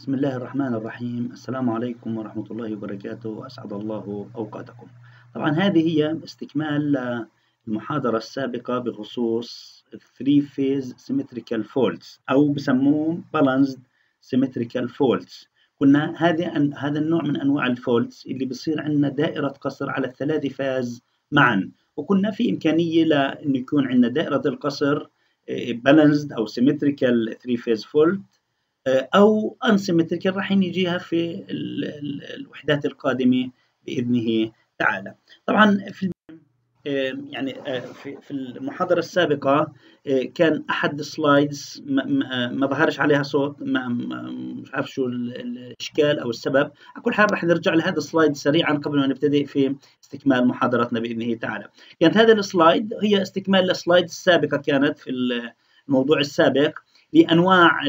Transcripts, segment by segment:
بسم الله الرحمن الرحيم. السلام عليكم ورحمة الله وبركاته. أسعد الله أوقاتكم. طبعا هذه هي استكمال المحاضرة السابقة بخصوص 3 phase symmetrical faults أو بسموه balanced symmetrical faults قلنا هذه هذا النوع من أنواع الفولتس اللي بصير عندنا دائرة قصر على الثلاث فاز معا. وقلنا في إمكانية لأنه يكون عندنا دائرة القصر balanced أو symmetrical 3 phase fault أو unsymmetrical راح نجيها في الوحدات القادمة بإذنه تعالى. طبعا في يعني في المحاضرة السابقة كان أحد ال slides ما ظهرش عليها صوت ما مش عارف شو الإشكال أو السبب. على كل حال راح نرجع لهذا ال slide سريعا قبل ما نبتدئ في استكمال محاضرتنا بإذنه تعالى. كانت هذا ال slide هي استكمال لل slide السابقة كانت في الموضوع السابق. لانواع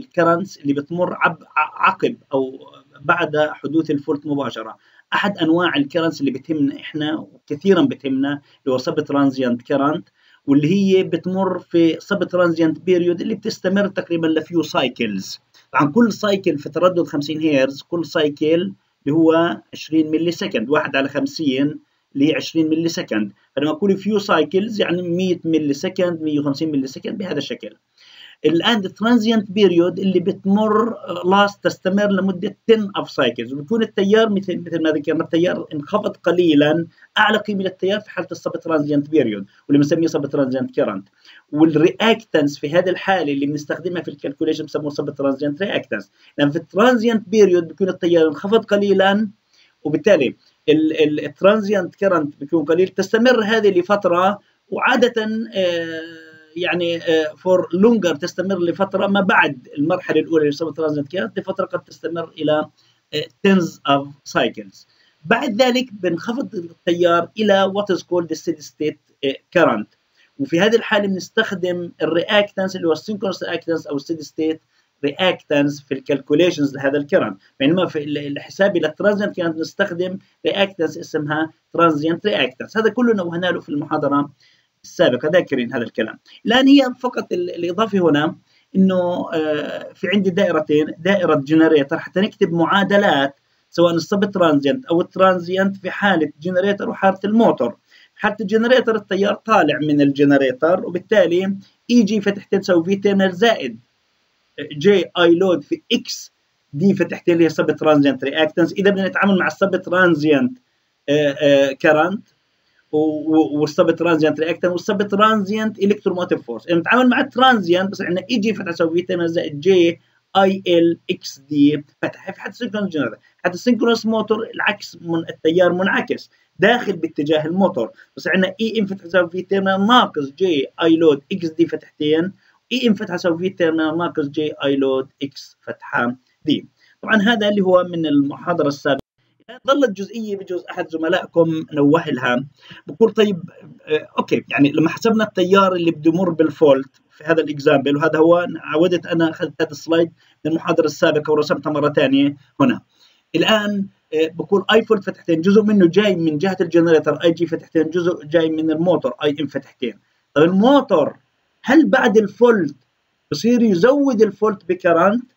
ال currents اللي بتمر عقب أو بعد حدوث ال fault مباشرة. أحد أنواع ال currents اللي بتهمنا إحنا وكثيرا بتهمنا اللي هو subtransient current واللي هي بتمر في subtransient period اللي بتستمر تقريبا ل few cycles طبعا كل cycle في تردد 50 هرتز كل cycle اللي هو 20 millisecond واحد على 50 هي 20 millisecond. فلما أقول few cycles يعني 100 millisecond 150 millisecond بهذا الشكل. الآن ال transient period اللي بتمر last تستمر لمدة tens of cycles وبيكون التيار مثل مثل ما ذكرنا التيار انخفض قليلا أعلى قيمة للتيار في حالة ال subtransient period واللي بنسميه subtransient current وال reactance في هذه الحالة اللي بنستخدمها في ال calculation بسموه subtransient reactance لأن في ال transient period بيكون التيار انخفض قليلا وبالتالي ال transient current بيكون قليل تستمر هذه لفترة وعادة يعني for longer تستمر لفترة ما بعد المرحلة الأولى ل subtransient current لفتره قد تستمر إلى tens of cycles. بعد ذلك بنخفض التيار إلى what is called steady state current. وفي هذه الحالة بنستخدم ال reactance اللي هو ال synchronous reactance أو steady state reactance في ال calculations لهذا ال current بينما في الحساب لل transient current نستخدم reactance اسمها transient reactance هذا كله نوهنا له في المحاضرة السابقة. ذاكرين هذا الكلام. الآن هي فقط الإضافة هنا أنه في عندي دائرتين دائرة generator حتى نكتب معادلات سواء ال subtransient أو ال transient في حالة generator وحالة الموتور. حالة ال generator التيار طالع من ال generator وبالتالي اي جي فتحتين تساوي في تيرنر زائد. جي اي لود في إكس دي فتحتين اللي هي سب ترانزيانت رياكتنس إذا بدنا نتعامل مع السب ترانزيانت كرنت والسب ترانزيانت رياكتنت والسب ترانزيانت الكتروموتيف فورس يعني بنتعامل مع الترانزيانت بس عندنا اي جي فتحه في زائد جي اي ال إكس دي فتحه في حد السنكرونس جنريتر حد موتور العكس من التيار منعكس. داخل باتجاه الموتور. بس عندنا EM فتحه تساوي V terminal ناقص J I load XD فتحتين. EM فتحه تساوي V terminal ناقص J I load X فتحه D طبعا هذا اللي هو من المحاضرة السابقة. ظلت جزئية بجوز أحد زملائكم نوه لها بقول طيب okay يعني لما حسبنا التيار اللي بده يمر بال fault في هذا ال example وهذا هو عودت أنا أخذت هذا ال slide من المحاضرة السابقة ورسمتها مرة ثانية هنا. الآن بقول I fault فتحتين جزء منه جاي من جهة ال generator IG فتحتين جزء جاي من ال motor IM فتحتين. طيب الموتور هل بعد ال fault بصير يزود ال fault ب current؟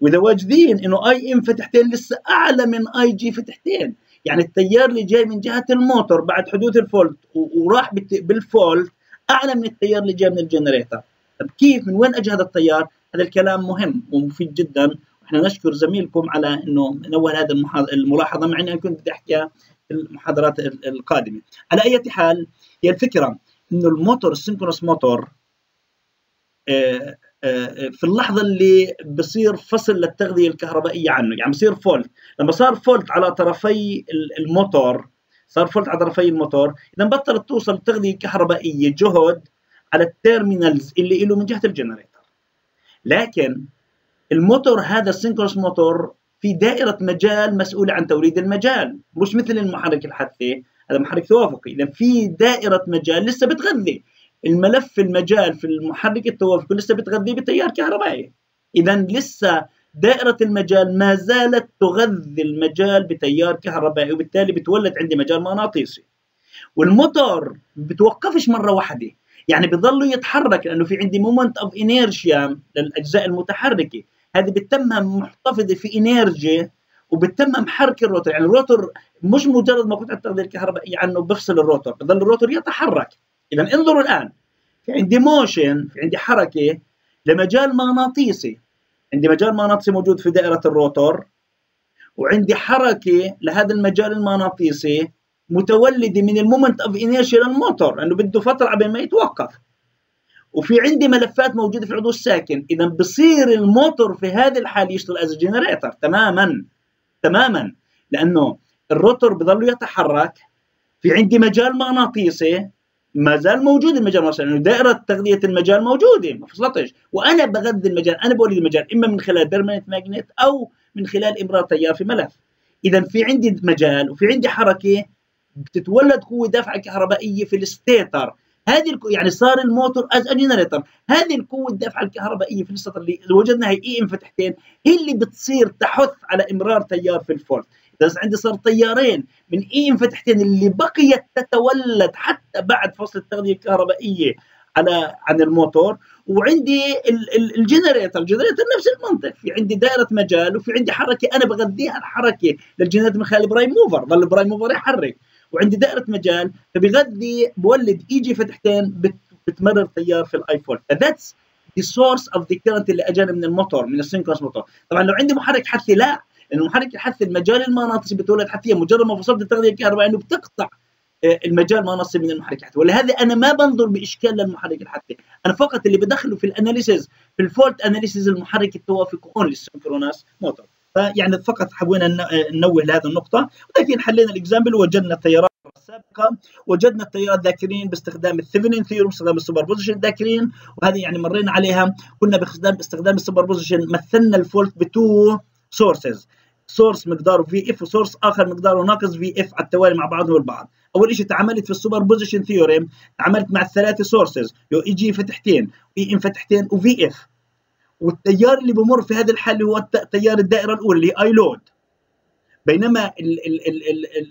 وإذا واجدين إنه IM فتحتين لسه أعلى من IG فتحتين. يعني التيار اللي جاي من جهة الموتور بعد حدوث ال fault وراح بال fault أعلى من التيار اللي جاي من ال generator. طب كيف؟ من وين اجى هذا التيار؟ هذا الكلام مهم ومفيد جدا. وإحنا نشكر زميلكم على إنه نوه هذه الملاحظة مع اني كنت بدي أحكيها في المحاضرات القادمة. على أي حال هي الفكرة إنه ال motor ال synchronous motor في اللحظة اللي بصير فصل للتغذية الكهربائية عنه. يعني بصير fault. لما صار fault على طرفي الموتور صار fault على طرفي الموتور إذا بطلت توصل تغذية كهربائية جهد على ال terminals اللي له من جهة ال generator. لكن الموتور هذا ال synchronous motor في دائرة مجال مسؤولة عن توليد المجال. مش مثل المحرك الحثي هذا محرك توافقي. إذا في دائرة مجال لسه بتغذي. الملف المجال في المحرك التوافقي لسه بتغذيه بتيار كهربائي. اذا لسه دائرة المجال ما زالت تغذي المجال بتيار كهربائي وبالتالي بتولد عندي مجال مغناطيسي. والموتور بتوقفش مرة واحدة. يعني بضل يتحرك لأنه في عندي moment of inertia للأجزاء المتحركة. هذه بتتمها محتفظة في energy وبتتمم حركه ال rotor. يعني ال rotor مش مجرد ما كنت التغذية الكهربائية عنه بفصل ال rotor. بضل ال rotor يتحرك. اذا انظروا الآن. في عندي motion في عندي حركة لمجال مغناطيسي. عندي مجال مغناطيسي موجود في دائرة ال rotor. وعندي حركة لهذا المجال المغناطيسي متولدة من ال moment of inertia للموتور لأنه بده فترة قبل ما يتوقف. وفي عندي ملفات موجودة في العضو الساكن. اذا بصير الموتور في هذه الحالة يشتغل as generator تماما. تماما. لأنه ال rotor بضل يتحرك. في عندي مجال مغناطيسي ما زال موجود المجال المغناطيسي لأنه دائرة تغذية المجال موجودة ما فصلتش وأنا بغذي المجال أنا بولد المجال إما من خلال permanent magnet أو من خلال إمرار تيار في ملف. اذا في عندي مجال وفي عندي حركة بتتولد قوة دفعه كهربائية في ال stator. هذه الكو... يعني صار الموتور as generator هذه القوة الدفعه الكهربائية في ال stator اللي وجدناها E M فتحتين هي اللي بتصير تحث على إمرار تيار في ال fault. اذا عندي صار تيارين من E فتحتين اللي بقيت تتولد حتى بعد فصل التغذية الكهربائية على عن الموتور. وعندي ال generator. ال generator نفس المنطق. في عندي دائرة مجال وفي عندي حركة. أنا بغذيها الحركة لل generator من خلال ال prime mover ظل ال prime mover يحرك. وعندي دائرة مجال. فبغذي بولد E G فتحتين بتمرر تيار في ال I fault that's the source of the current اللي أجاني من الموتور من ال synchronous motor. طبعا لو عندي محرك حثي لا. لأنه محرك الحث المجال المغناطيسي بتولد حثية. مجرد ما فصلت التغذيه الكهربائيه إنه بتقطع آه، المجال المغناطيسي من المحرك الحثي ولهذا أنا ما بنظر بإشكال للمحرك الحثي. أنا فقط اللي بدخله في ال analysis في ال fault analysis المحرك التوافق only ال synchronous motor فيعني فقط حبينا ننوه لهذه النقطة. ولكن حلينا ال example وجدنا التيارات السابقة وجدنا التيارات الذاكرين باستخدام ال Thevenin theorem باستخدام ال superposition الذاكرين وهذه يعني مرينا عليها. كنا باستخدام باستخدام ال superposition مثلنا ال fault ب two sources source مقداره V F و source اخر مقداره ناقص V F على التوالي مع بعضهم البعض اول شيء تعاملت في ال superposition theorem تعاملت مع الثلاثه sources يو E G فتحتين E M فتحتين و V F والتيار اللي بمر في هذه الحاله هو تيار الدائره الاولى اللي I load بينما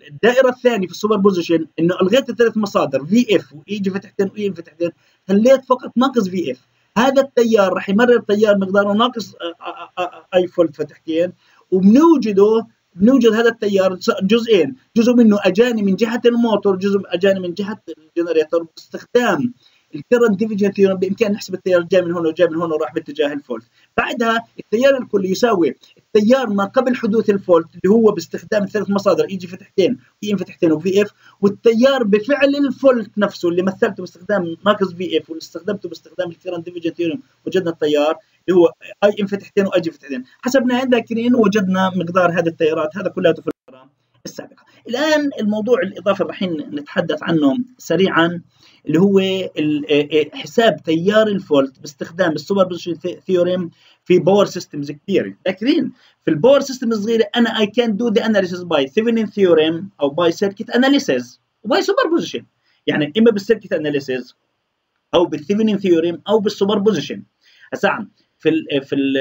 الدائره الثانية في ال superposition انه الغيت الثلاث مصادر V F و E G فتحتين و E M فتحتين خليت فقط ناقص V F هذا التيار راح يمرر تيار مقداره ناقص I fault فتحتين وبنوجده بنوجد هذا التيار جزئين. جزء منه أجاني من جهة الموتور جزء أجاني من جهة ال generator. باستخدام ال current division theorem بامكان نحسب التيار جاي من هنا وجاي من هنا وراح باتجاه ال fault. بعدها التيار الكلي يساوي التيار ما قبل حدوث ال fault اللي هو باستخدام الثلاث مصادر E G فتحتين E M فتحتين و V F والتيار بفعل ال fault نفسه اللي مثلته باستخدام ناقص V F واللي استخدمته باستخدام ال current division theorem وجدنا التيار هو I M فتحتين و I G فتحتين حسبنا ذاكرين وجدنا مقدار هذه التيارات هذا كله في السابقة. الآن الموضوع الإضافي اللي راح نتحدث عنه سريعا اللي هو حساب تيار ال fault باستخدام ال superposition theorem في power systems كثيره فاكرين في ال power system الصغيرة أنا I can do the analysis by Thevenin theorem أو by circuit analysis و by superposition. يعني إما بال circuit analysis أو بال Thevenin theorem أو بال superposition. هسا في ال في ال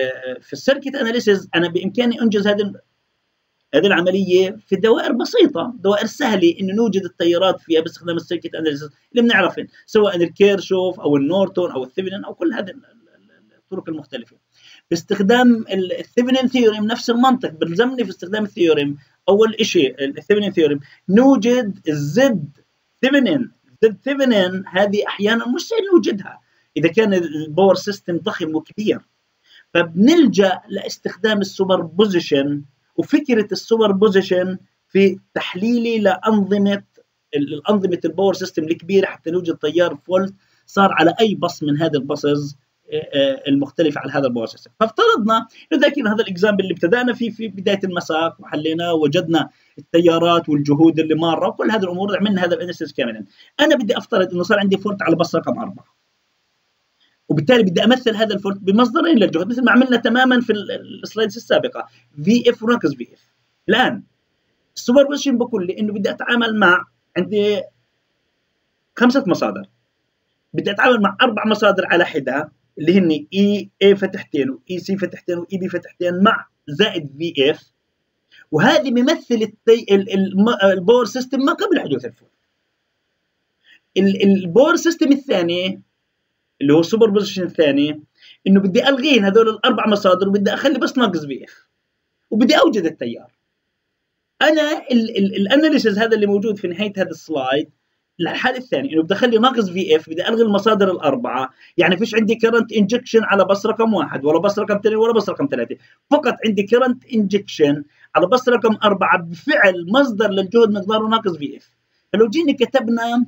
في ال circuit analysis أنا بإمكاني أنجز هذه هذه العملية في دوائر بسيطة دوائر سهلة إنه نوجد التيارات فيها باستخدام ال circuit analysis اللي بنعرفهم سواء الكيرشوف أو ال Norton أو ال Thevenin أو كل هذه الطرق المختلفة. باستخدام ال Thevenin theorem نفس المنطق بلزمني في استخدام ال theorem أول شيء ال Thevenin theorem نوجد ال Z Thevenin Z Thevenin هذه أحيانا مش سهل نوجدها. إذا كان ال power system ضخم وكبير. فبنلجأ لاستخدام ال superposition وفكرة ال superposition في تحليلي لأنظمة الأنظمة ال power system الكبيرة حتى نوجد تيار fault صار على أي بص من هذه ال buses آه، آه، المختلفه على هذا ال power system فافترضنا إنه هذا ال example اللي ابتدأنا فيه في بداية المساق وحليناه وجدنا التيارات والجهود اللي مارة وكل هذه الأمور عملنا هذا ال analysis كاملا أنا بدي أفترض إنه صار عندي fault على بص رقم أربعة. وبالتالي بدي أمثل هذا ال fault بمصدرين للجهد مثل ما عملنا تماما في ال slides السابقة. V F وناقص V F الآن ال superposition بقول لي إنه بدي أتعامل مع عندي خمسة مصادر. بدي أتعامل مع أربع مصادر على حدة اللي هن E A فتحتين و E C فتحتين و E B فتحتين مع زائد V F وهذه بيمثل التي... ال power system ما قبل حدوث ال fault ال power system الثاني اللي هو ال superposition الثاني إنه بدي ألغي هذول الأربع مصادر وبدي أخلي بس ناقص VF وبدي أوجد التيار. أنا ال analysis هذا اللي موجود في نهاية هذا ال slide الحال الثاني إنه بدي أخلي ناقص VF بدي ألغي المصادر الأربعة يعني فيش عندي current injection على بس رقم واحد ولا بس رقم اثنين ولا بس رقم ثلاثة. فقط عندي current injection على بس رقم أربعة بفعل مصدر للجهد مقداره ناقص VF فلو جينا كتبنا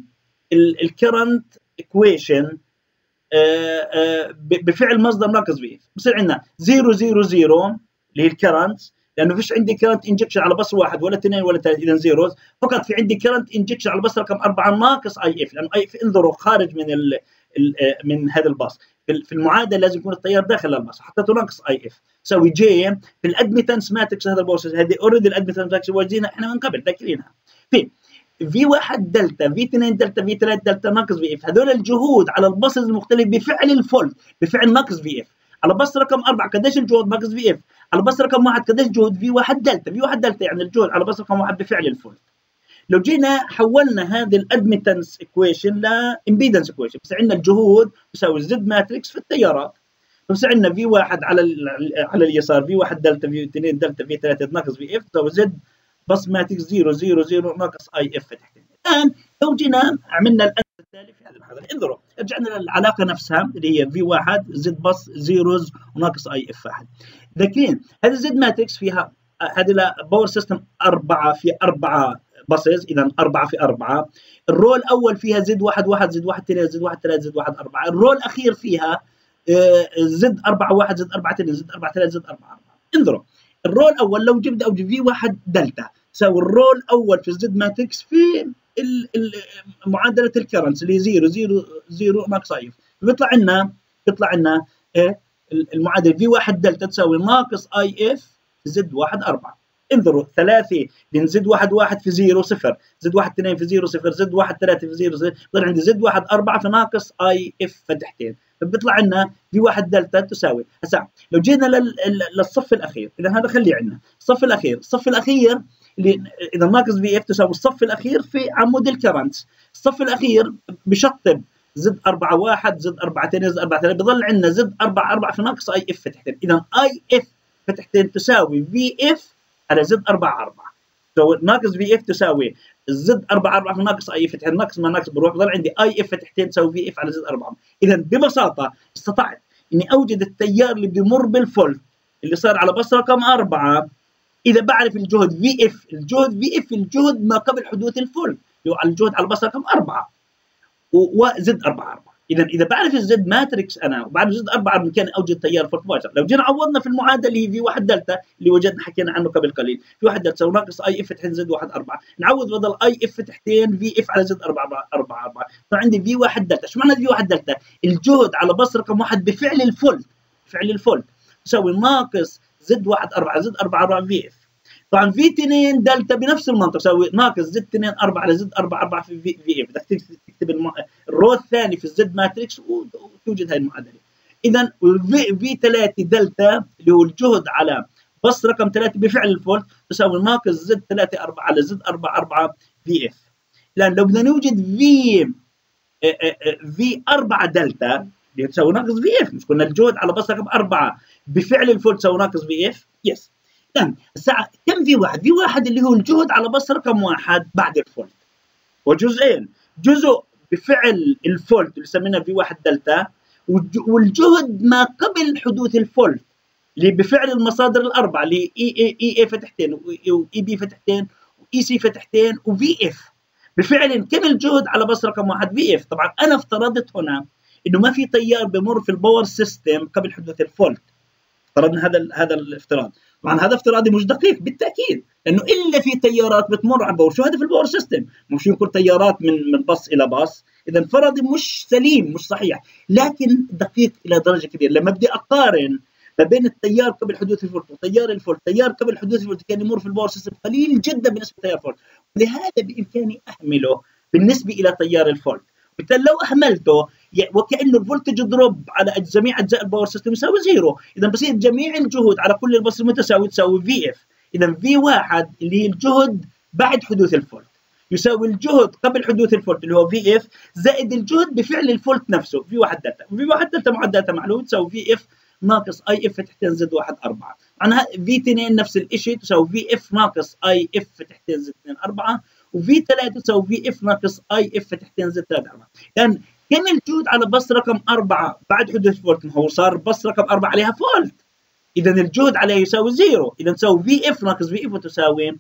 ال current equation بفعل مصدر VF بصير عندنا 0 0 0 اللي هي ال current لأنه فيش عندي current injection على بس واحد ولا اثنين ولا ثلاثة اذا zeros. فقط في عندي current injection على بس رقم أربعة ناقص IF لأنه IF انظروا خارج من ال من هذا الباص. في المعادلة لازم يكون التيار داخل الباص حطيته ناقص IF so في ال admittance matrix هذا ال process هذه already ال admittance matrix واجدينها إحنا من قبل ذاكرينها. في V 1 delta V 2 delta V 3 دلتا ناقص VF هذول الجهود على ال buses المختلف بفعل ال fault بفعل ناقص VF على بس رقم 4 قديش الجهد ناقص VF على بس رقم 1 قديش جهد V 1 delta V 1 دلتا يعني الجهد على بس رقم 1 بفعل ال fault. لو جينا حولنا هذه ال admittance equation ل impedance equation بصير عندنا الجهود بيساوي ال Z matrix في التيارات. بصير عندنا في 1 على على اليسار في 1 دلتا في 2 دلتا في 3 ناقص في اف تساوي زد بس ماتريكس 0 0 0 ناقص اي اف تحت الآن لو جينا عملنا الأنس التالي في هذا المحاضره انظروا رجعنا للعلاقة نفسها اللي هي في 1 زد بس زيروز وناقص اي اف 1 ذاكرين هذه زد ماتريكس فيها هذه باور سيستم أربعة في أربعة بسز إذا أربعة في أربعة. الرول الأول فيها زد واحد واحد زد واحد اثنين زد واحد ثلاثة زد واحد أربعة. الرول الأخير فيها زد أربعة واحد زد أربعة اثنين زد أربعة ثلاثة زد أربعة أربعة. انظروا ال row الأول لو جبت أو V واحد دلتا تساوي ال row الأول في ال Z matrix في معادلة ال currents اللي 0 0 0 ناقص I بيطلع لنا بيطلع لنا إيه المعادلة V 1 دلتا تساوي ناقص IF Z 1 4 انظروا ثلاثة لأن Z واحد واحد في zero صفر. Z واحد اثنين في zero صفر Z واحد ثلاثة في zero صفر. بضل عندي Z واحد أربعة في ناقص IF فتحتين. فبيطلع لنا V واحد دلتا تساوي. هسا لو جينا للصف الأخير إذا هذا خليه عندنا. الصف الأخير الصف الأخير إذا ناقص VF تساوي الصف الأخير في عمود ال current. الصف الأخير بشطب زد 4 1 زد 4 2 زد 4 3 بضل عندنا زد 4 4 في ناقص أي إف فتحتين. إذا IF فتحتين تساوي VF على Z 4 4 so ناقص VF تساوي Z 4 4 في ناقص I فتحتين ناقص مع ناقص بروح بضل عندي IF فتحتين تساوي VF على Z 4 إذا ببساطة استطعت إني أوجد التيار اللي بيمر بال fault اللي صار على بس رقم 4 إذا بعرف الجهد VF الجهد VF الجهد ما قبل حدوث ال fault اللي هو الجهد على بس رقم 4 و Z 4 4 إذا إذا بعرف ال Z matrix أنا وبعرف Z 4 بامكاني أوجد تيار fault مباشر لو جينا عوضنا في المعادلة اللي هي V 1 دلتا اللي وجدنا حكينا عنه قبل قليل. في 1 دلتا وناقص اي اف تحت زد 1 4 نعوض بدل اي اف تحتين في اف على زد 4 4 4 فعندي في 1 دلتا. شو معنى V 1 دلتا؟ الجهد على بس رقم 1 بفعل ال fault فعل ال fault يساوي ناقص Z 1 4 Z 4 4 VF. طبعا V 2 دلتا بنفس المنطق تساوي ناقص Z 2 4 على Z 4 4 في VF. بدك تكتب ال row الثاني في ال Z matrix وتوجد هاي المعادلة. اذا في V 3 دلتا اللي هو الجهد على بس رقم 3 بفعل ال fault تساوي ناقص Z 3 4 على Z 4 4 VF. لأن لو بدنا نوجد في في 4 دلتا تساوي ناقص في اف مش قلنا الجهد على بس رقم 4 بفعل الفولت تساوي ناقص في اف يس الساعة كم في واحد؟ في واحد اللي هو الجهد على بس رقم واحد بعد الفولت. وجزئين. جزء بفعل الفولت اللي سميناه في واحد دلتا والجهد ما قبل حدوث الفولت اللي بفعل المصادر الأربعة اللي اي اي اي اي فتحتين واي بي فتحتين و EC فتحتين و VF بفعل كم الجهد على بس رقم واحد؟ VF طبعا أنا افترضت هنا إنه ما في تيار بمر في ال power system قبل حدوث ال fault. افترضنا هذا هذا الافتراض. طبعا هذا افتراضي مش دقيق بالتأكيد. لأنه إلا في تيارات بتمر على ال power شو في ال power system مش يكون تيارات من من باص إلى باص. اذا فرضي مش سليم مش صحيح. لكن دقيق إلى درجة كبيرة. لما بدي أقارن ما بين التيار قبل حدوث ال fault وتيار ال fault تيار قبل حدوث ال fault كان يمر في ال power system قليل جدا بالنسبة لتيار ال fault. لهذا بإمكاني أهمله بالنسبة إلى تيار ال fault. بالتالي لو أهملته وكأنه ال voltage drop على جميع أجزاء ال power system يساوي zero. إذا بصير جميع الجهود على كل ال buses متساوي تساوي VF إذا V واحد اللي هي الجهد بعد حدوث ال fault. يساوي الجهد قبل حدوث ال fault اللي هو VF زائد الجهد بفعل ال fault نفسه. V واحد delta. و V واحد دلتا معدلاتها معلوم. تساوي VF ناقص IF فتحتين Z واحد أربعة. معناها V 2 نفس الشيء تساوي VF ناقص IF فتحتين Z 2 4 و V 3 تساوي V f ناقص I f فتحتين Z 3 4 لأن كم الجهد على بس رقم 4 بعد حدوث fault هو صار بس رقم 4 عليها fault. اذا الجهد عليها يساوي zero. اذا تساوي V f ناقص V f وتساوي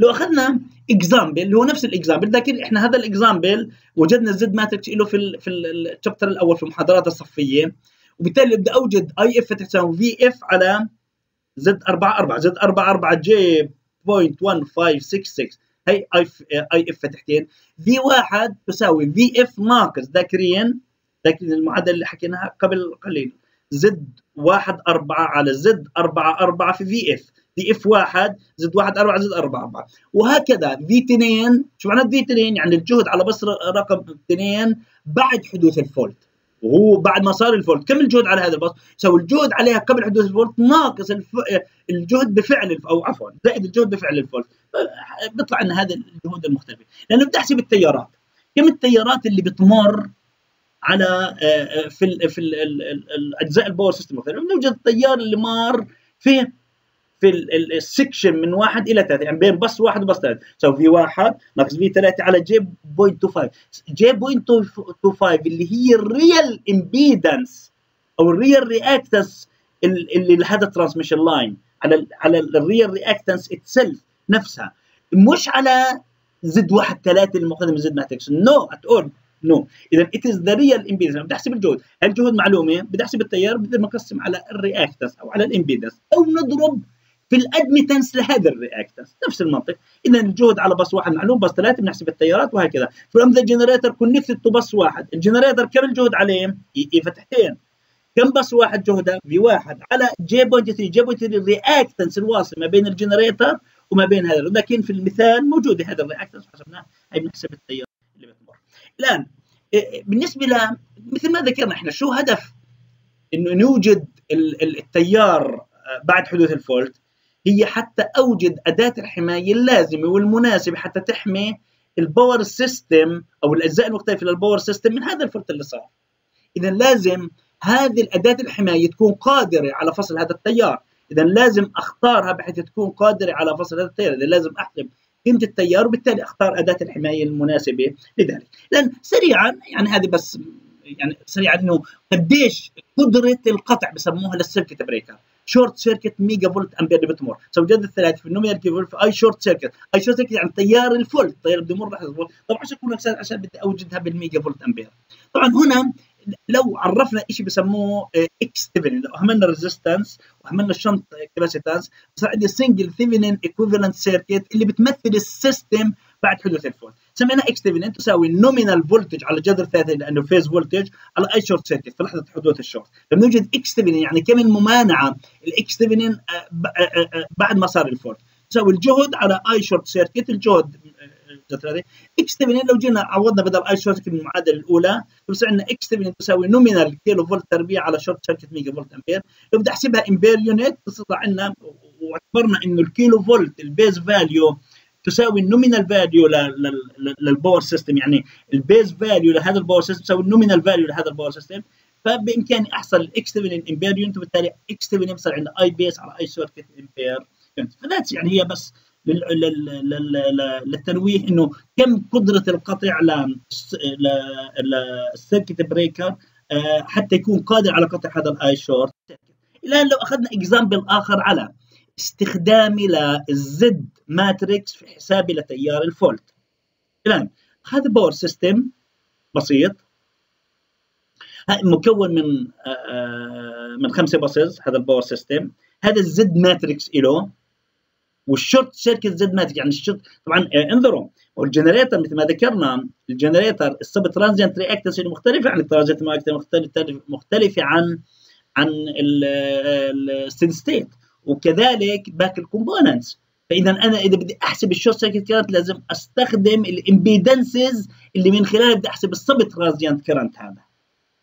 لو أخذنا example اللي هو نفس ال example لكن إحنا هذا ال example وجدنا ال Z matrix له في ال في ال chapter الأول في المحاضرات الصفية. وبالتالي بدي أوجد I f تساوي V f على زد 4 4 زد 4 4 جي 0.1566 هي I I f V واحد تساوي V f ناقص ذاكرين ذاكرين المعادلة اللي حكيناها قبل قليل. زد 1 4 على زد 4 4 في في اف في اف 1 زد 1 4 زد 4 4 وهكذا V 2 شو معنى V 2 يعني الجهد على بس رقم 2 بعد حدوث ال fault. وهو بعد ما صار ال fault. كم الجهد على هذا الباص؟ يساوي الجهد عليها قبل حدوث ال fault ناقص الف... الجهد بفعل. أو عفوا زائد الجهد بفعل ال fault. بيطلع لنا هذه الجهود المختلفة. لأنه بدي احسب التيارات. كم التيارات اللي بتمر على في ال في ال الأجزاء ال power system بنوجد التيار اللي مار في في ال section من واحد إلى ثلاثة يعني بين بس واحد وبس ثلاثة. so V واحد ناقص V ثلاثة على j point 25 j point 25 اللي هي ال real impedance أو ال real reactance اللي لهذا ال transmission line على على ال real reactance itself نفسها. مش على Z واحد ثلاثة المقدم من Z matrix no at all no اذا it is the real impedance بدي أحسب الجهد. الجهد معلومة؟ بدي أحسب التيار. بدي نقسم على ال reactance أو على ال impedance أو نضرب في ال admittance لهذا ال reactance نفس المنطق. اذا الجهد على بس واحد معلوم بس ثلاثة بنحسب التيارات وهكذا. From the generator connected to bus واحد. ال generator كم الجهد عليه؟ E فتحتين. كم بس واحد جهده؟ V واحد. على j point 3 j point 3 ال reactance الواصل ما بين ال generator وما بين هذا. لكن في المثال موجوده هذا ال reactance حسبناه. هي بنحسب التيار اللي بتمر. الآن بالنسبة ل مثل ما ذكرنا إحنا شو هدف إنه نوجد التيار بعد حدوث ال fault؟ هي حتى أوجد أداة الحماية اللازمة والمناسبة حتى تحمي ال power system أو الأجزاء المختلفة لل power system من هذا ال fault اللي صار. اذا لازم هذه الأداة الحماية تكون قادرة على فصل هذا التيار. اذا لازم أختارها بحيث تكون قادرة على فصل هذا التيار. اذا لازم احسب قيمة التيار وبالتالي أختار أداة الحماية المناسبة لذلك. لأن سريعا يعني هذه بس يعني سريعا إنه قديش قدرة القطع بسموها لل circuit breaker. short circuit mega volt ampere اللي بتمر so جذر الثلاث في ال nominal volt في I short circuit I short circuit يعني تيار ال fault التيار بده يمر لحظه طبعا عشان اكون عشان بدي اوجدها بال mega volt ampere طبعا هنا لو عرفنا شيء بسموه X Thevenin لو اهملنا resistance واهملنا ال shunt capacitance صار عندي single Thevenin equivalent circuit اللي بتمثل ال system بعد حدوث ال fault سميناها X Thevenin تساوي ال nominal voltage على جذر ثلاثة لأنه phase voltage على I short circuit في لحظة حدوث الشورت فبنوجد X Thevenin يعني كم الممانعة ال X Thevenin بعد ما صار ال fault تساوي الجهد على I short circuit الجهد X Thevenin لو جينا عوضنا بدل I short circuit المعادلة الأولى بصير عندنا X Thevenin تساوي nominal kilo volt تربيع على short circuit mega volt ampere لو بدي أحسبها per unit بتطلع عندنا واعتبرنا إنه ال kilo volt ال base value تساوي ال nominal value لل power system يعني ال base value لهذا ال power system تساوي ال nominal value لهذا ال power system فبإمكاني أحصل ال X Thevenin per unit وبالتالي إكس 7 بصير عندنا I base على I circuit per unit ف that's يعني هي بس للتنويه إنه كم قدرة القطع لل circuit breaker حتى يكون قادر على قطع هذا ال I short الآن لو أخذنا example آخر على استخدامي لل Z matrix في حسابي لتيار ال fault. الان هذا power system بسيط. مكون من من خمسة buses هذا ال power system هذا ال Z matrix له وال short circuit Z matrix يعني الشورت طبعا انظروا. وال generator مثل ما ذكرنا ال generator ال sub transient reactance مختلفه عن ال transient مختلفه مختلفه عن عن ال steady state وكذلك باقي ال components فإذا أنا إذا بدي أحسب ال short circuit current لازم أستخدم ال impedances اللي من خلالها بدي أحسب ال sub transient current هذا.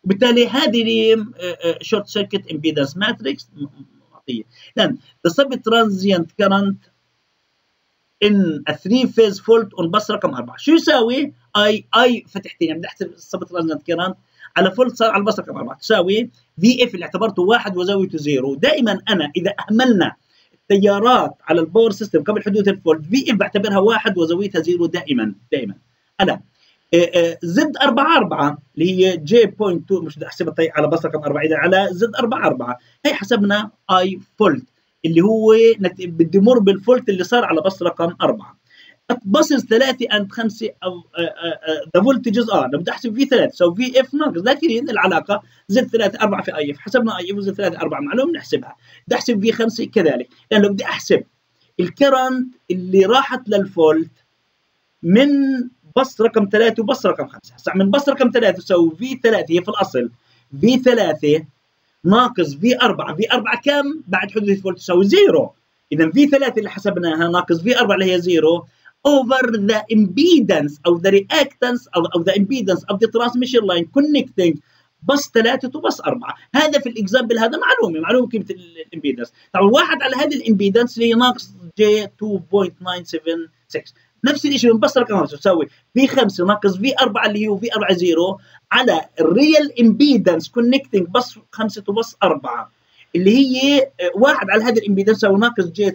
وبالتالي هذه short circuit impedance matrix معطية. لأن sub transient current in a three phase fault on رقم أربعة. شو يساوي؟ I I فتحتين. يعني بدي احسب ال sub transient current على fault صار على البس رقم أربعة تساوي V f اللي اعتبرته واحد وزاويته zero. دائما أنا إذا أهملنا التيارات على ال power system قبل حدوث ال fault V f بعتبرها واحد وزاويتها zero دائما دائما. أنا. Z 4 4 اللي هي j point 2 مش بدي أحسبها على بس رقم 4 إذا على Z 4 4 هي حسبنا I fault اللي هو بده يمر بال fault اللي صار على بس رقم 4 buses 3 and 5 أو the voltages are لو بدي أحسب V 3 so V f ناقص. ذاكرين العلاقة Z 3 4 في I F حسبنا I F و Z 3 4 معلوم نحسبها. بدي أحسب V 5 كذلك. لأن لو بدي أحسب ال current اللي راحت لل fault من بس رقم 3 وبس رقم 5 هسه من بس رقم 3 تساوي V 3 هي في الأصل. V 3 ناقص V 4 V 4 كم؟ بعد حدوث ال fault. تساوي zero اذا V 3 اللي حسبناها ناقص V 4 اللي هي zero over the impedance أو the reactance أو, أو the impedance of the transmission line connecting بس ثلاثة وبس أربعة. هذا في ال example هذا معلومة معلومة قيمة ال impedance طبعا واحد على هذه ال impedance اللي هي ناقص j 2.976 نفس الشيء من بس رقم 5 تساوي V 5 ناقص V 4 اللي هي V 4 zero على ال real impedance connecting bus 5 وبس 4 اللي هي واحد على هذا ال impedance تساوي ناقص j 3.9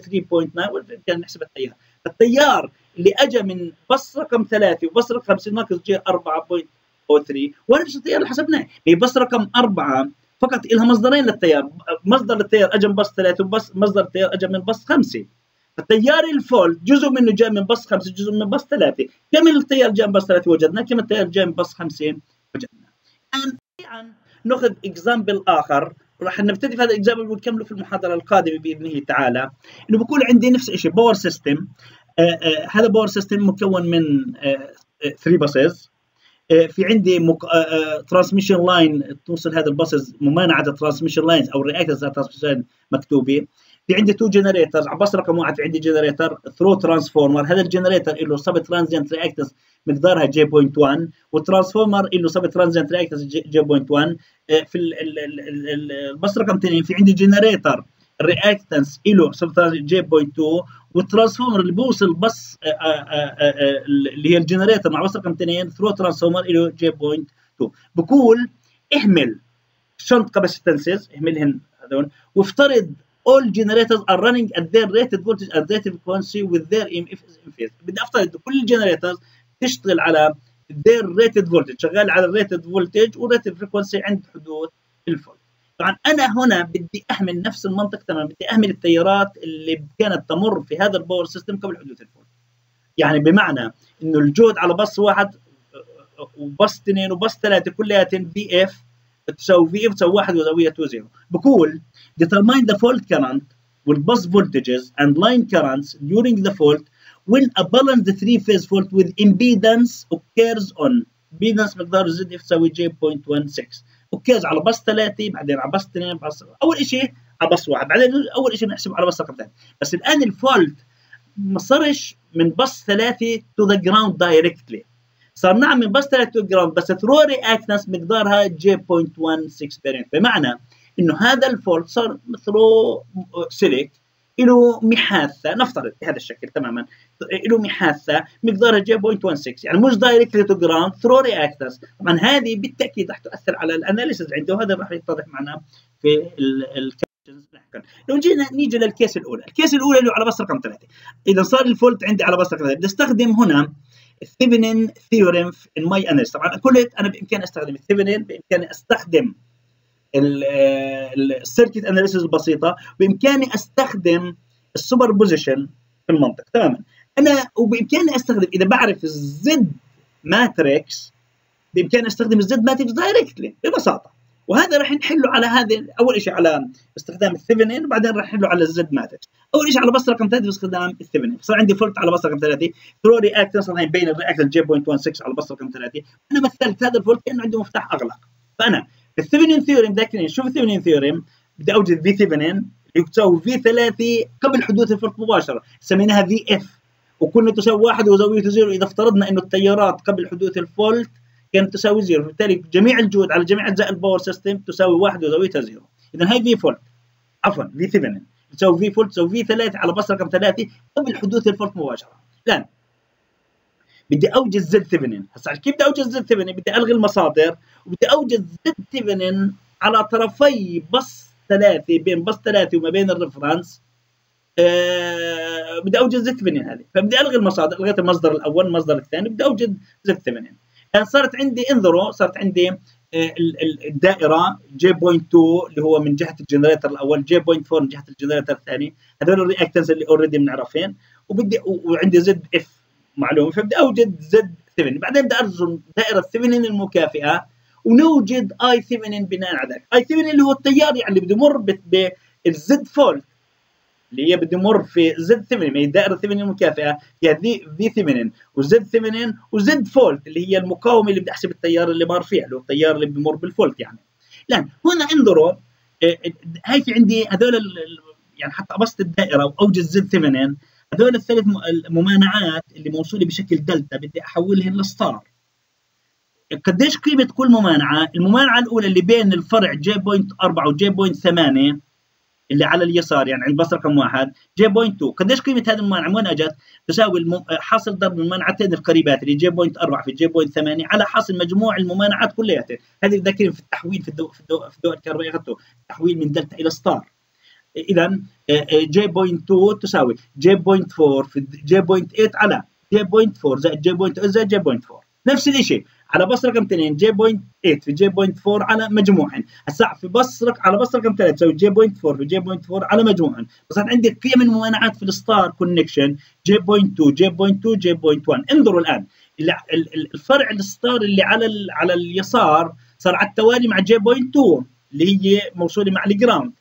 كان نحسب التيار. التيار اللي اجى من بس رقم 3 وبس رقم 5 ناقص j 4.03 ونفس التيار اللي حسبناه؟ هي بس رقم 4 فقط لها مصدرين للتيار. مصدر التيار اجى من بس 3 وبس مصدر التيار اجى من بس 5 التيار ال fault جزء منه جاء من بس خمسة جزء من بس ثلاثة. كم التيار جاء من بس ثلاثة وجدنا كم التيار جاء من بس خمسة؟ وجدنا الآن نأخذ example آخر. راح نبتدي في هذا ال example ونكمله في المحاضرة القادمة بإذنه تعالى. إنه بقول عندي نفس الشيء power system هذا power system مكون من 3 buses في عندي transmission line توصل هذا ال buses ممانعة ال transmission lines أو ال reactors ال transmission مكتوبة. في عندي two generators على بس رقم واحد في عندي generator through transformer هذا ال generator له sub-transient reactance مقدارها j point 1 وال transformer له sub-transient reactance j point 1 في البس رقم 2 في عندي generator الرياكتنس له جي بوينت 2 والترانسفورمر اللي بوصل بس آه، آه، آه، اللي هي ال generator مع بس رقم 2 through transformer له j point 2 بقول اهمل shunt capacitances اهملهن هذول وافترض all generators are running at their rated voltage and rated frequency with their EMF is in phase بدي أفترض كل ال generators تشتغل على their rated voltage شغال على ال rated voltage و rated frequency عند حدوث ال fault. طبعا أنا هنا بدي أهمل نفس المنطق تماما بدي أهمل التيارات اللي كانت تمر في هذا ال power system قبل حدوث ال fault يعني بمعنى إنه الجهد على بس واحد وبس اثنين وبس ثلاثة كلياتهم V F تساوي V F تساوي واحد وزاويه 2 0 بقول determine the fault current with bus voltages and line currents during the fault when a balanced three-phase fault with impedance occurs on. Impedance مقدار Z يساوي j.16 occurs على بس 3 بعدين على بس 2 بس أول شيء على بس واحد بعدين أول شيء بنحسب على بس رقم ثاني بس الآن ال fault ما صارش من بس 3 to the ground directly. صار نعم من 3 to the ground بس through reactance مقدارها j.16 بمعنى إنه هذا ال fault صار through سيليك له محاثة نفترض بهذا الشكل تماما له محاثة مقدارها j 0.16 يعني مش directly to ground through reactors طبعا هذه بالتأكيد راح تؤثر على ال analysis عنده وهذا راح يتضح معنا في الكابشنز لاحقا لو جينا نيجي لل case الأولى ال case الأولى اللي على بس رقم ثلاثة. إذا صار ال fault عندي على بس رقم ثلاثة بدي استخدم هنا ال Thevenin theorem in my analysis طبعا قلت أنا بإمكاني أستخدم ال Thevenin بإمكاني أستخدم ال circuit analysis البسيطه بإمكاني أستخدم ال superposition في المنطق. تماما. أنا وبإمكاني أستخدم إذا بعرف ال Z matrix بإمكاني أستخدم ال Z matrix directly ببساطة. وهذا راح نحله على هذه أول شيء على استخدام ال Thevenin وبعدين راح نحله على ال Z matrix أول شيء على بس رقم ثلاثة باستخدام ال Thevenin. صار عندي fault على بس رقم ثلاثة. through reactance بين ال reactance j 0.16 على بس رقم ثلاثة. أنا مثلت هذا ال fault كأنه عنده مفتاح أغلق. فأنا ال Thevenin theorem ذاكرين شوف ال Thevenin theorem بدي أوجد V Thevenin اللي تساوي V 3 قبل حدوث ال fault مباشره سميناها V F وكنا تساوي واحد وزاويته zero إذا افترضنا إنه التيارات قبل حدوث ال fault كانت تساوي zero بالتالي جميع الجهود على جميع أجزاء ال power system تساوي واحد وزاويتها zero. اذا هاي V fault عفوا V Thevenin تساوي V fault تساوي V 3 على بس رقم 3 قبل حدوث ال fault مباشره الآن بدي اوجد Z Thevenin هسا كيف بدي اوجد Z Thevenin بدي ألغي المصادر وبدي اوجد Z Thevenin على طرفي بس ثلاثة بين بس ثلاثة وما بين ال reference أه بدي اوجد Z Thevenin هذه. فبدي ألغي المصادر. ألغيت المصدر الأول المصدر الثاني بدي اوجد Z Thevenin الان صارت عندي انظروا صارت عندي آه، الدائرة j point 2 اللي هو من جهة ال generator الأول j point 4 من جهة ال generator الثاني. هذول ال reactance اللي already بنعرفين وبدي وعندي Z F معلومة. فبدي أوجد Z Thevenin بعدين بدي ارسم دائرة Thevenin المكافئة ونوجد I Thevenin بناء على ذلك. I Thevenin اللي هو التيار يعني اللي بده يمر بال Z fault اللي هي بده يمر في Z Thevenin هي دائرة Thevenin المكافئة هي في V Thevenin و Z Thevenin و Z fault اللي هي المقاومة اللي بدي أحسب التيار اللي مار فيها اللي هو التيار اللي بيمر بال fault يعني. الان هنا انظروا آه، آه، هاي في عندي هذول يعني حتى ابسط الدائرة وأوجد Z Thevenin هذول الثلاث الممانعات اللي موصولة بشكل دلتا بدي أحولهن ل star. قديش قيمة كل ممانعة؟ الممانعة الأولى اللي بين الفرع j point 4 و j point 8 اللي على اليسار يعني عند بس رقم واحد j point 2 قديش قيمة هذه الممانعة؟ من وين أجت؟ تساوي. حاصل ضرب الممانعتين القريبات اللي j point 4 في j point 8 على حاصل مجموع الممانعات كلياتها هذه ذاكرين في التحويل في الضوء في الضوء في الضوء الكهربائي اخذته تحويل من دلتا إلى star. اذا j point 2 تساوي j point 4 في j point 8 على j point 4 زائد j point زائد j point 4 نفس الشيء على بص رقم 2 j point 8 في j point 4 على مجموعهم هسا في بص. على بص رقم 3 تساوي j point 4 في j point 4 على مجموعهم بس عندي قيم الممانعات في ال star connection j point 2 j point 2 j point 1 انظروا الان الفرع ال star اللي على. على اليسار صار على التوالي مع j point 2 اللي هي موصوله مع ال ground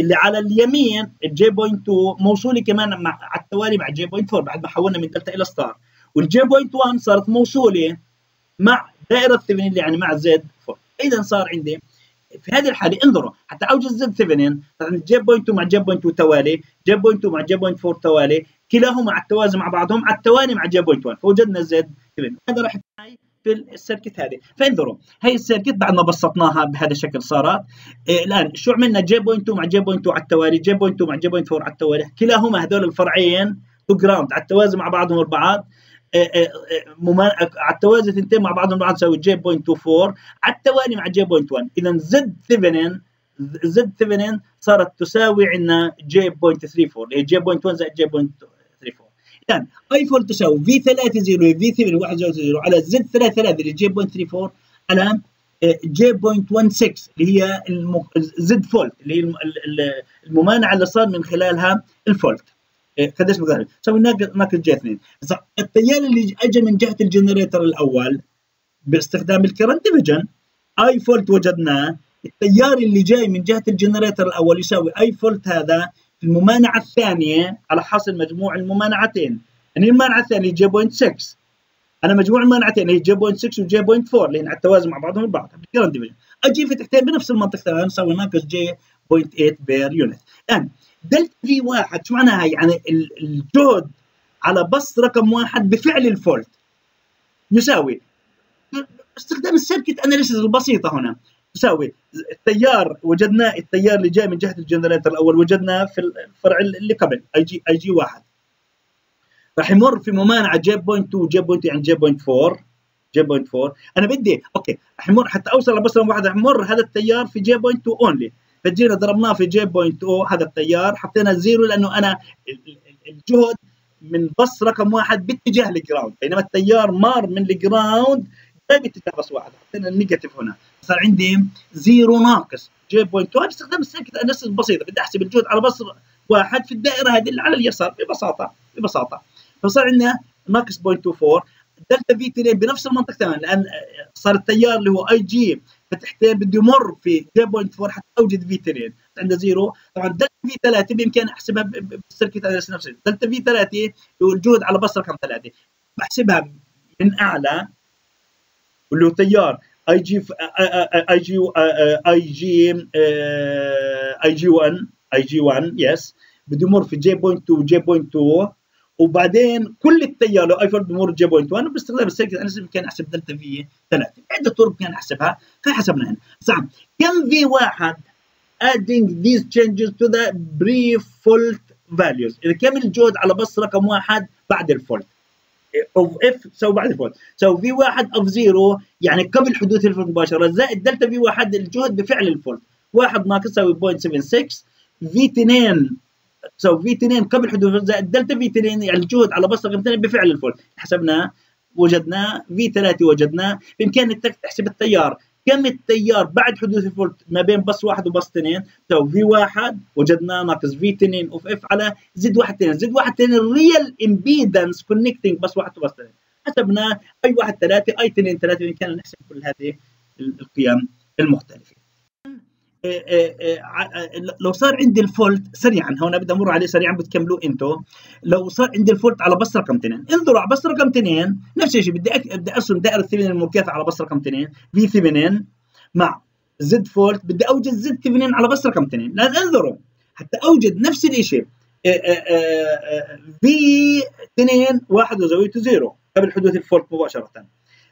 اللي على اليمين ال j point 2 موصوله كمان مع على التوالي مع j point 4 بعد ما حولنا من دلتا إلى star وال j point 1 صارت موصوله مع دائرة Thevenin يعني مع Z fault اذا صار عندي في هذه الحالة انظروا حتى اوجد Z Thevenin j point 2 مع j point 2 توالي j point 2 مع j point 4 توالي كلاهما على التوازي مع بعضهم على التوالي مع j point 1 فوجدنا Z Thevenin. هذا راح في ال circuit هذه. فانظروا هي ال circuit بعد ما بسطناها بهذا الشكل صارت. إيه الآن شو عملنا؟ j point 2 مع j point 2 على التوالي j point 2 مع j point 4 على التوالي كلاهما هذول الفرعين to ground على التوازي مع بعضهم البعض إيه، إيه، إيه، على التوازي ثنتين مع بعضهم البعض تساوي j point 24 على التوالي مع جي بوينت 1 اذا زد ثيفنين زد ثيفنين صارت تساوي عندنا جي بوينت 34 اللي هي جي بوينت 1 زائد جي بوينت 34 الان اي 4 تساوي في 3 0 في 7 1 0 على زد 3 3 اللي جي بوينت 34 على جي بوينت 16 اللي هي زد فولت اللي هي الممانعة اللي صار من خلالها الفولت. قديش بقدر؟ سوي ناقص جي 2 التيار اللي اجى من جهة ال generator الأول باستخدام ال current division I fault وجدناه التيار اللي جاي من جهة ال generator الأول يساوي I fault هذا في الممانعة الثانية على حاصل مجموع الممانعتين. يعني الممانعة الثانية j point 6 أنا مجموع الممانعتين هي j point 6 و j point 4 اللي على التوازي مع بعضهم البعض. بال current division I G ثنتين بنفس المنطق تماما نسوي ناقص j point 8 per unit الان delta V واحد شو معناها؟ يعني الجهد على بس رقم واحد بفعل ال fault. يساوي استخدام ال circuit analysis البسيطة هنا. يساوي التيار وجدناه التيار اللي جاي من جهة ال generator الأول وجدناه في الفرع اللي قبل أي جي أي جي واحد. راح يمر في ممانعة j point 2 j point يعني j point 4 j point 4 أنا بدي okay راح يمر حتى أوصل لبس واحد راح يمر هذا التيار في j point 2 only فجينا ضربناه في j point أو هذا التيار حطينا zero لأنه أنا الجهد من بص رقم واحد باتجاه ال ground بينما التيار مار من ال ground باتجاه بص واحد حطينا ال negative هنا. صار عندي zero ناقص. j point 2 باستخدام ال circuit analysis بسيطة. بدي أحسب الجهد على بص واحد في الدائرة هذه اللي على اليسار ببساطة ببساطة. فصار عندنا ناقص 0.24 delta V 2 بنفس المنطق تماما لأن صار التيار اللي هو اي جي فتحتين بده يمر في جي بوينت 4 حتى أوجد في 2 عنده زيرو. طبعا دلتا في 3 بإمكاني أحسبها بالسيركت اناليسيس نفسه دلتا في 3 هو الجهد على بس رقم 3 بحسبها من أعلى هو تيار اي جي اي جي اي جي اي جي 1 اي جي 1 يس بده يمر في جي بوينت 2 جي بوينت 2 وبعدين كل التيار لو اي فرد بمر جي بوينت 1 باستخدام السيركت أناليسيس بامكاني أحسب دلتا في 3 عدة طرق بامكاني أحسبها فحسبنا هنا. صعب كم V واحد adding these changes to the pre-fault values. إذا كم الجهد على بس رقم واحد بعد ال fault. of F تساوي بعد ال fault تساوي V واحد of zero يعني قبل حدوث ال fault مباشرة زائد delta V واحد الجهد بفعل ال fault واحد ناقص تساوي 0.76 V 2 تساوي V 2 قبل حدوث ال fault زائد delta V 2 يعني الجهد على بسط رقم 2 بفعل ال fault حسبناه وجدناه V 3 وجدناه بإمكانك تحسب التيار. كم التيار بعد حدوث ال fault ما بين بس واحد وبس اثنين؟ تساوي V واحد وجدناه ناقص V 2 of F على Z واحد اثنين. Z واحد اثنين ال real impedance connecting bus واحد وبس اثنين. حسبناه I واحد ثلاثة I اثنين ثلاثة بامكاننا نحسب كل هذه القيم المختلفة. لو صار عندي ال fault سريعا هون بدي أمر عليه سريعا بتكملوه أنتم لو صار عندي ال fault على بس رقم 2 انظروا على بس رقم 2 نفس الشيء بدي بدي أرسم دائرة Thevenin المكافئه على بس رقم 2 V Thevenin مع Z fault. بدي أوجد Z Thevenin على بس رقم 2 لأن انظروا حتى أوجد نفس الشيء V 2 واحد وزاويته zero قبل حدوث ال fault مباشرة.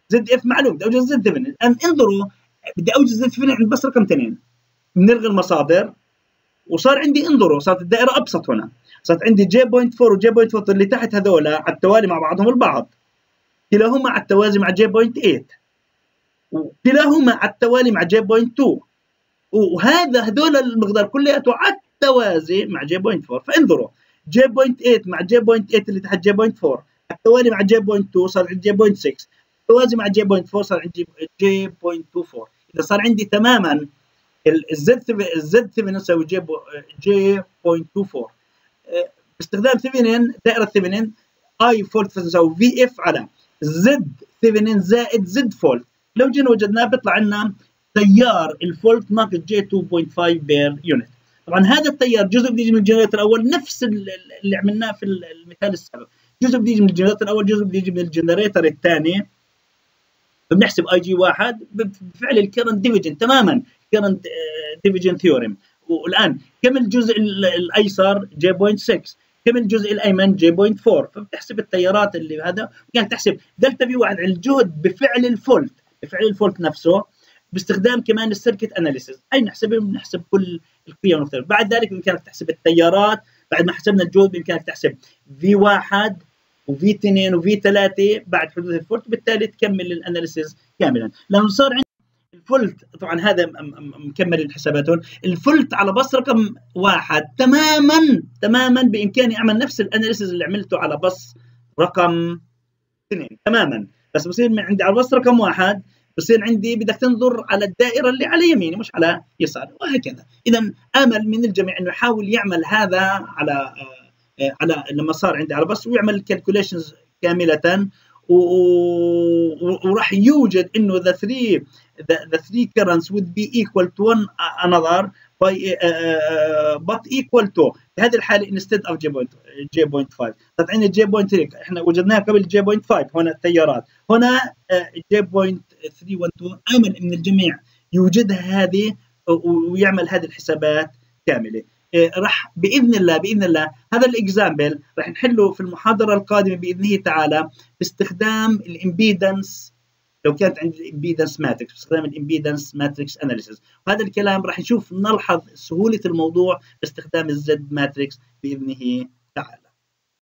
Z F معلوم بدي أوجد Z Thevenin انظروا بدي أوجد Z Thevenin عند بس رقم 2 بنلغي المصادر وصار عندي انظروا صارت الدائره ابسط هنا صارت عندي j point 4 و j point 4 اللي تحت هذول على التوالي مع بعضهم البعض كلاهما على التوازي مع j point 8 وكلاهما على التوالي مع j point 2 وهذا هذول المقدار كلياته على التوازي مع j point 4 فانظروا j point 8 مع j point 8 اللي تحت j point 4 التوالي مع j point 2 صار عندي j point 6 التوازي مع j point 4 صار عندي j point 24 اذا صار عندي تماما ال Z ال Z 8 يساوي j j 0.24 باستخدام Thevenin دائرة Thevenin I fault تساوي V F على Z Thevenin زائد Z fault لو جينا وجدناه بيطلع لنا تيار ال fault ناقص j 2.5 per unit طبعا هذا التيار جزء بيجي من ال generator الأول نفس اللي عملناه في المثال السابق. جزء بيجي من ال generator الأول جزء بيجي من ال generator الثاني. بنحسب I G واحد بفعل ال current division تماما. current division theorem والآن كم الجزء الأيسر؟ j point 6 كم الجزء الأيمن؟ j point 4 فبتحسب التيارات اللي هذا. يعني تحسب delta V واحد على الجهد بفعل ال fault بفعل ال fault نفسه باستخدام كمان ال circuit analysis أي نحسب؟ بنحسب كل القيم المختلفه بعد ذلك بإمكانك تحسب التيارات. بعد ما حسبنا الجهد بإمكانك تحسب V واحد و V 2 و V 3 بعد حدوث ال fault. بالتالي تكمل ال analysis كاملا. لأنه صار ال fault طبعا هذا مكمل الحسابات هون ال fault على بس رقم واحد. تماما تماما بإمكاني أعمل نفس ال analysis اللي عملته على بس رقم اثنين. تماما. بس بصير عندي على بس رقم واحد بصير عندي بدك تنظر على الدائرة اللي على يميني مش على يساري وهكذا. اذا آمل من الجميع إنه يحاول يعمل هذا على آه آه، على لما صار عندي على بس ويعمل ال calculations كاملة وراح يوجد إنه the three the, the three currents would be equal to one another by uh, uh, but equal to في هذه الحالة instead of j point j point 5 طلعت عندنا j point 3 إحنا وجدناها قبل j point 5 هنا التيارات. هنا j point 312 امل من الجميع. يوجدها هذه ويعمل هذه الحسابات كاملة. إيه، راح بإذن الله بإذن الله هذا الاكزامبل راح نحله في المحاضرة القادمة بإذنه تعالى باستخدام ال impedance لو كانت عند ال impedance matrix باستخدام ال impedance matrix analysis. وهذا الكلام راح نشوف نلحظ سهولة الموضوع باستخدام ال Z matrix بإذنه.